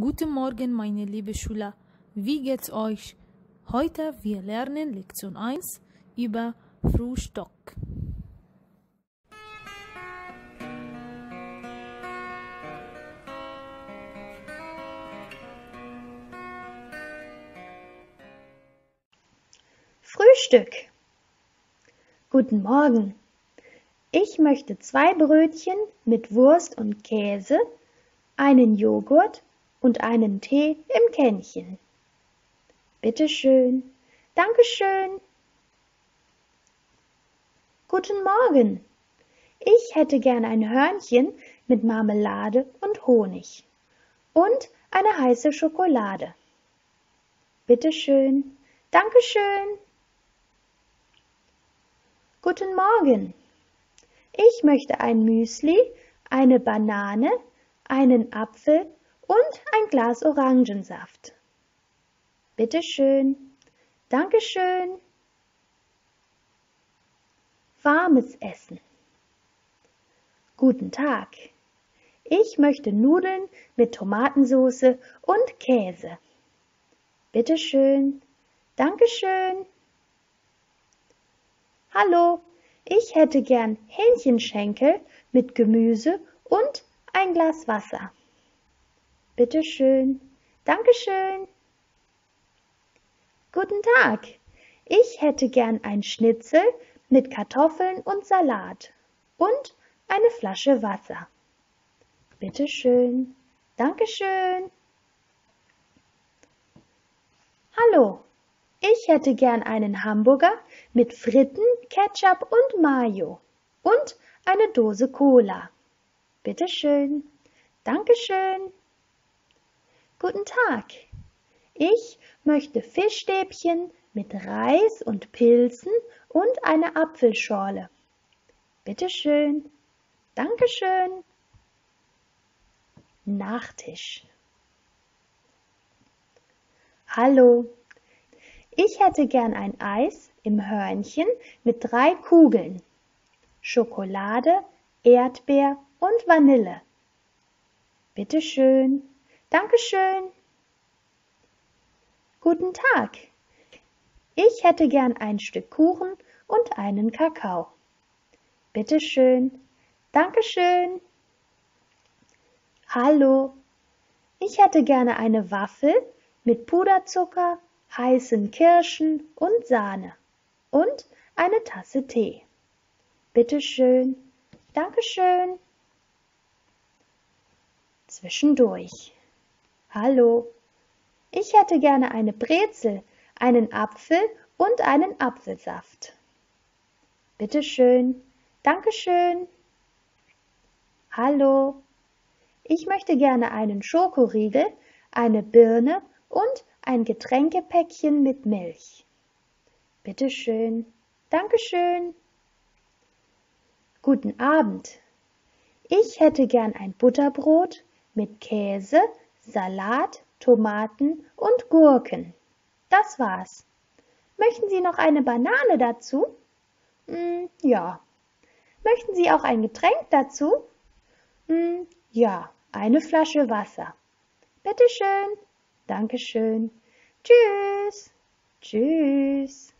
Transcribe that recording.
Guten Morgen, meine liebe Schüler. Wie geht's euch? Heute wir lernen Lektion 1 über Frühstock. Frühstück. Guten Morgen. Ich möchte zwei Brötchen mit Wurst und Käse, einen Joghurt und einen Tee im Kännchen. Bitte schön. Dankeschön. Guten Morgen. Ich hätte gern ein Hörnchen mit Marmelade und Honig und eine heiße Schokolade. Bitte schön. Dankeschön. Guten Morgen. Ich möchte ein Müsli, eine Banane, einen Apfel und ein Glas Orangensaft. Bitte schön. Dankeschön. Warmes Essen. Guten Tag. Ich möchte Nudeln mit Tomatensauce und Käse. Bitte schön. Dankeschön. Hallo, ich hätte gern Hähnchenschenkel mit Gemüse und ein Glas Wasser. Bitte schön. Dankeschön. Guten Tag. Ich hätte gern ein Schnitzel mit Kartoffeln und Salat und eine Flasche Wasser. Bitte schön. Dankeschön. Hallo. Ich hätte gern einen Hamburger mit Fritten, Ketchup und Mayo und eine Dose Cola. Bitte schön. Dankeschön. Guten Tag. Ich möchte Fischstäbchen mit Reis und Pilzen und eine Apfelschorle. Bitte schön. Dankeschön. Nachtisch. Hallo. Ich hätte gern ein Eis im Hörnchen mit drei Kugeln. Schokolade, Erdbeer und Vanille. Bitte schön. Dankeschön. Guten Tag. Ich hätte gern ein Stück Kuchen und einen Kakao. Bitte schön. Dankeschön. Hallo. Ich hätte gerne eine Waffel mit Puderzucker, heißen Kirschen und Sahne und eine Tasse Tee. Bitte schön. Dankeschön. Zwischendurch. Hallo, ich hätte gerne eine Brezel, einen Apfel und einen Apfelsaft. Bitte schön. Dankeschön. Hallo, ich möchte gerne einen Schokoriegel, eine Birne und ein Getränkepäckchen mit Milch. Bitte schön. Dankeschön. Guten Abend. Ich hätte gern ein Butterbrot mit Käse, Salat, Tomaten und Gurken. Das war's. Möchten Sie noch eine Banane dazu? Hm, ja. Möchten Sie auch ein Getränk dazu? Hm, ja, eine Flasche Wasser. Bitteschön. Dankeschön. Tschüss. Tschüss.